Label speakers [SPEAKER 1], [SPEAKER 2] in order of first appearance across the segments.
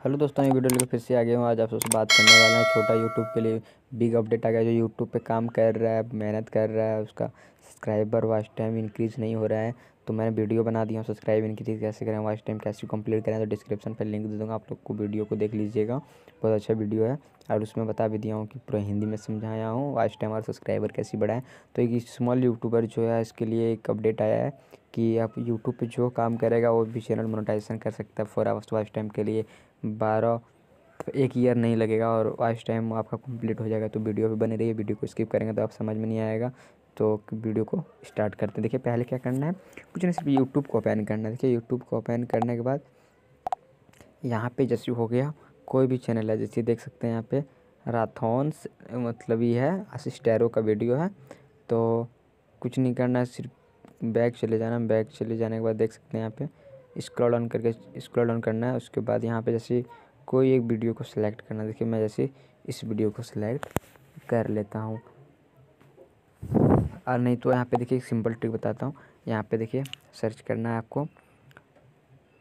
[SPEAKER 1] Hello दोस्तों ये video लेकर फिर से आ हूँ। आज आप सबसे बात करने वाला है छोटा यूट्यूब के लिए। बिग अपडेट आ गया जो यूट्यूब पे काम कर रहा है, मेहनत कर रहा है, उसका सब्सक्राइबर वाच टाइम इंक्रीज़ नहीं हो रहा है। तो मैंने वीडियो बना दिया हूँ सब्सक्राइब इंक्रीज़ कैसे करें वॉच टाइम कैसे कंप्लीट करें तो डिस्क्रिप्शन पर लिंक दे दूँगा, आप लोग को वीडियो को देख लीजिएगा। बहुत अच्छा वीडियो है और उसमें बता भी दिया हूँ कि पूरा हिंदी में समझाया हूँ वॉच टाइम और सब्सक्राइबर कैसे बढ़ाएँ। तो एक स्मॉल यूट्यूबर जो है, इसके लिए एक अपडेट आया है कि आप यूट्यूब पे जो काम करेगा, वो भी चैनल मोनेटाइजेशन कर सकता है फोर आवर्स वॉच टाइम के लिए। बारह एक ईयर नहीं लगेगा और वॉच टाइम आपका कंप्लीट हो जाएगा। तो वीडियो पे बने रहिए वीडियो को स्किप करेंगे तो आप समझ में नहीं आएगा। तो वीडियो को स्टार्ट करते हैं। देखिए, पहले क्या करना है? कुछ नहीं, सिर्फ़ यूट्यूब को ओपन करना है। देखिए यूट्यूब को ओपन करने के बाद यहाँ पे जैसे हो गया, कोई भी चैनल है, जैसे देख सकते हैं यहाँ पे राथॉन्स मतलब ये है असिस्टेरो का वीडियो है। तो कुछ नहीं करना है, सिर्फ़ बैग चले जाना, बैग चले जाने के बाद देख सकते हैं यहाँ पे। स्क्रॉल ऑन करके स्क्रॉल डाउन करना है। उसके बाद यहाँ पे जैसे कोई एक वीडियो को सिलेक्ट करना देखिए, मैं जैसे इस वीडियो को सिलेक्ट कर लेता हूँ। और नहीं तो यहाँ पे देखिए एक सिंपल ट्रिक बताता हूँ। यहाँ पे देखिए सर्च करना है आपको।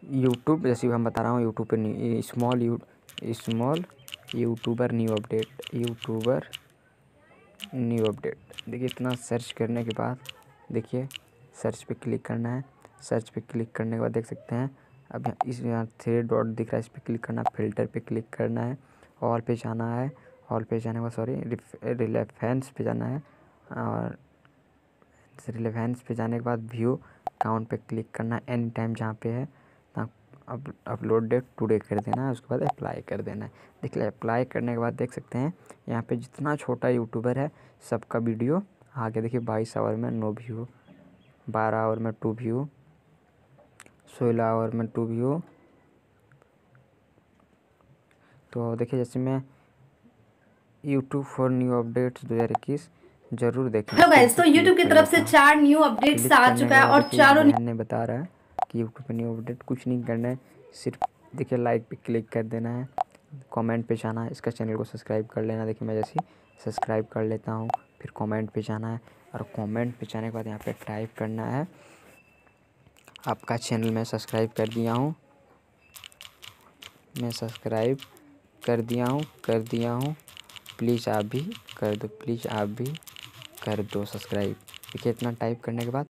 [SPEAKER 1] यूट्यूब जैसे हम बता रहा हूँ यूट्यूब पे small you small YouTuber new update YouTuber new update देखिए, इतना सर्च करने के बाद देखिए सर्च पे क्लिक करना है। सर्च पे क्लिक करने के बाद देख सकते हैं। अब इस यहाँ थ्री डॉट दिख रहा है, इस पर क्लिक करना, फ़िल्टर पे क्लिक करना है ऑल पे जाना है ऑल पे जाने के बाद सॉरी रिलेफेंस पे जाना है, और रिलेवेंस पे जाने के बाद व्यू अकाउंट पे क्लिक करना है, एनी टाइम जहाँ पे है अब, अपलोड डेट, टुडे कर देना है, उसके बाद अप्लाई कर देना है। देख लिया अप्लाई करने के बाद देख सकते हैं, यहाँ पे जितना छोटा यूट्यूबर है, सबका वीडियो आगे देखिए, बाईस आवर में नो व्यू, बारह आवर में टू व्यू सोलह आवर में टू व्यू तो देखिए जैसे मैं यूट्यूब फॉर न्यू अपडेट्स दो हज़ार इक्कीस ज़रूर देखें
[SPEAKER 2] हेलो गाइस तो यूट्यूब की तरफ़ से चार न्यू अपडेट्स आ चुका है और चारों
[SPEAKER 1] ने बता रहा है कि यूट्यूब पे न्यू अपडेट कुछ नहीं करना है सिर्फ़ देखिए लाइक पे क्लिक कर देना है कमेंट पे जाना है इसका चैनल को सब्सक्राइब कर लेना देखिए मैं जैसे सब्सक्राइब कर लेता हूँ फिर कमेंट पे जाना है और कमेंट पे जाने के बाद यहाँ पे टाइप करना है। आपका चैनल मैं सब्सक्राइब कर दिया हूँ। मैं सब्सक्राइब कर दिया हूँ, कर दिया हूँ। प्लीज़ आप भी कर दो प्लीज़ आप भी कर दो सब्सक्राइब देखिए, इतना टाइप करने के बाद